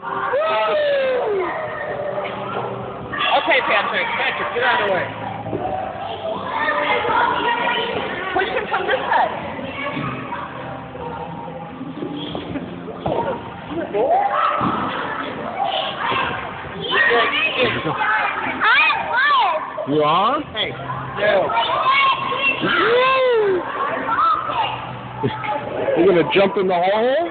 Okay, Patrick. Patrick, get out of the way. Push him from this side. You are? Hey, no. You gonna jump in the hole?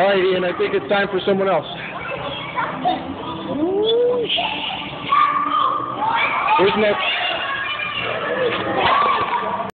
All right, Ian, I think it's time for someone else. Who's next?